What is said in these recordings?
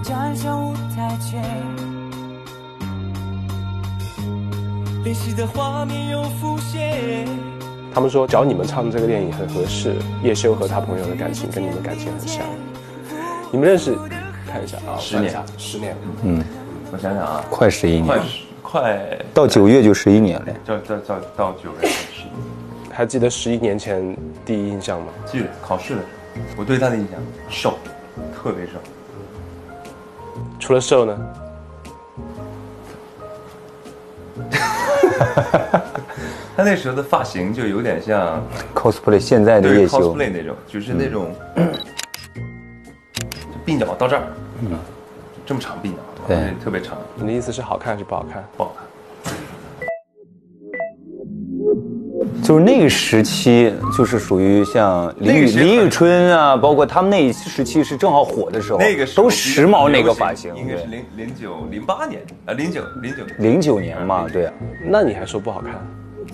们站上舞台前，练习的画面又浮现。他们说找你们唱的这个电影很合适，叶修和他朋友的感情跟你们感情很像。你们认识？看一下啊，十年十年。嗯我想想啊，快十一年，快快到九月就十一年了。到到到到九月十一，还记得十一年前第一印象吗？记得考试的时候，我对他的印象瘦，特别瘦。除了瘦呢？他那时候的发型就有点像 cosplay 现在的对叶修，cosplay 那种，就是那种就鬓角到这儿，嗯，这么长鬓角，对特别长，你的意思是好看还是不好看？不好看。就是那个时期，就是属于像李宇那个李宇春啊，包括他们那一时期是正好火的时候，那个时候都时髦那个发型，应该是零零九零八年啊，零九零九零九年嘛，对啊。那你还说不好看？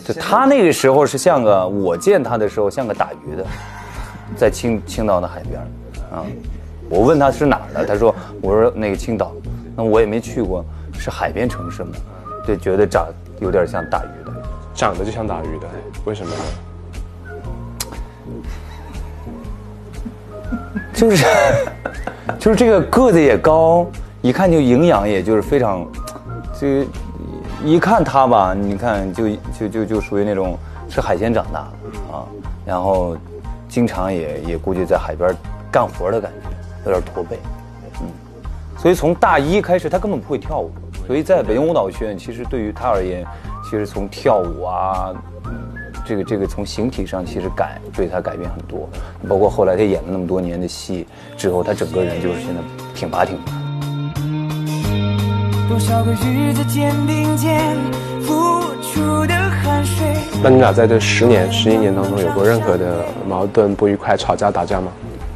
就他那个时候是像个，我见他的时候像个打鱼的，在青青岛的海边儿啊。我问他是哪儿的，他说我说那个青岛，那我也没去过，是海边城市嘛，就，觉得长有点像打鱼的。长得就像打鱼的，为什么呢？就是 就是这个个子也高，一看就营养，也就是非常，这一看他吧，你看就就就就属于那种吃海鲜长大的啊，然后经常也也估计在海边干活的感觉，有点驼背，嗯，所以从大一开始他根本不会跳舞，所以在北京舞蹈学院，其实对于他而言，其实从跳舞啊。嗯这个这个从形体上其实改对他改变很多，包括后来他演了那么多年的戏之后，他整个人就是现在挺拔挺拔。多少个日子肩并肩，付出的汗水。那你俩在这十年、十一年当中有过任何的矛盾、不愉快、吵架、打架吗？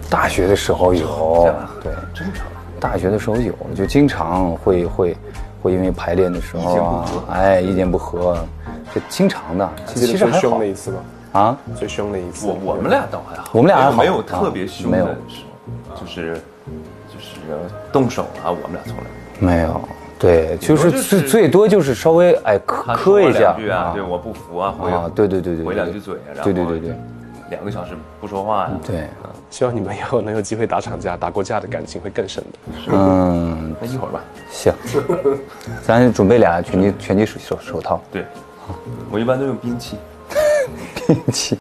大学的时候有架，对，正常。大学的时候有，就经常会会会因为排练的时候啊，哎，意见不合，这经常的。其实还好凶的一次吗？啊，最凶的一次。我我们俩倒还好，我们俩还好。没有特别凶啊。没有的时候，就是就是动手啊，我们俩从来没。有。对，就是最最多就是稍微哎磕磕一下。啊，对，我不服啊，回啊，对对对对，回两句嘴啊，然后对对对对两个小时不说话呀，对，希望你们以后能有机会打场架，打过架的感情会更深的。嗯，那一会儿吧，行，咱准备俩拳击拳击手手手套，对，我一般都用兵器。兵器。